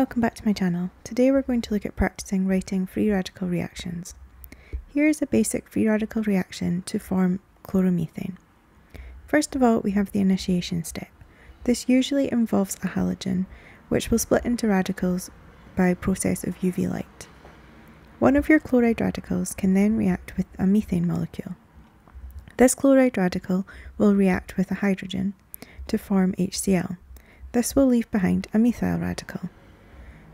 welcome back to my channel. Today we're going to look at practicing writing free radical reactions. Here is a basic free radical reaction to form chloromethane. First of all we have the initiation step. This usually involves a halogen which will split into radicals by process of UV light. One of your chloride radicals can then react with a methane molecule. This chloride radical will react with a hydrogen to form HCl. This will leave behind a methyl radical.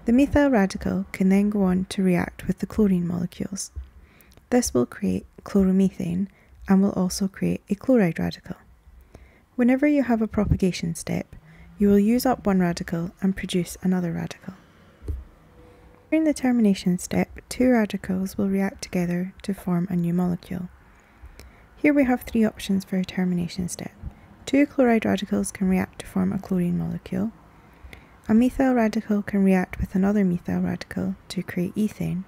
The methyl radical can then go on to react with the chlorine molecules. This will create chloromethane and will also create a chloride radical. Whenever you have a propagation step, you will use up one radical and produce another radical. During the termination step, two radicals will react together to form a new molecule. Here we have three options for a termination step. Two chloride radicals can react to form a chlorine molecule, a methyl radical can react with another methyl radical to create ethane,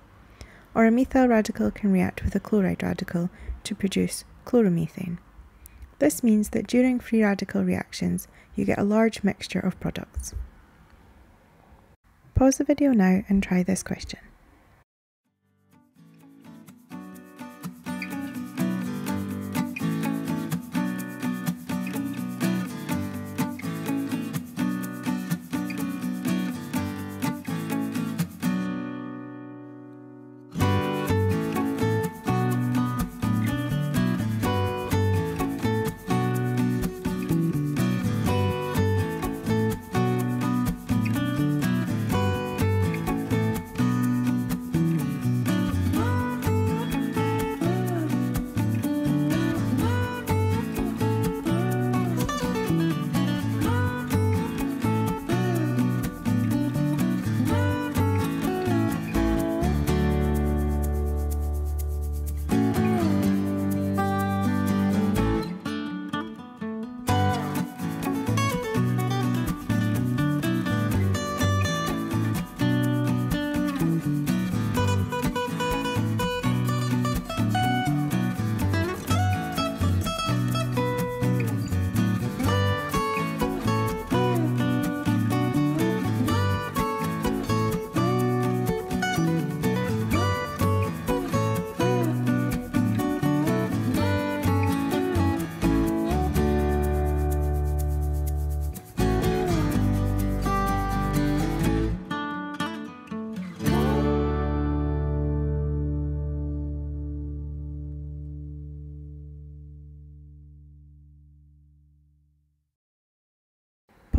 or a methyl radical can react with a chloride radical to produce chloromethane. This means that during free radical reactions, you get a large mixture of products. Pause the video now and try this question.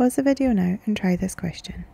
Pause the video now and try this question.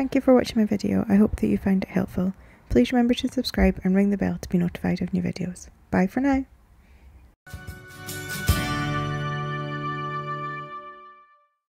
Thank you for watching my video. I hope that you found it helpful. Please remember to subscribe and ring the bell to be notified of new videos. Bye for now.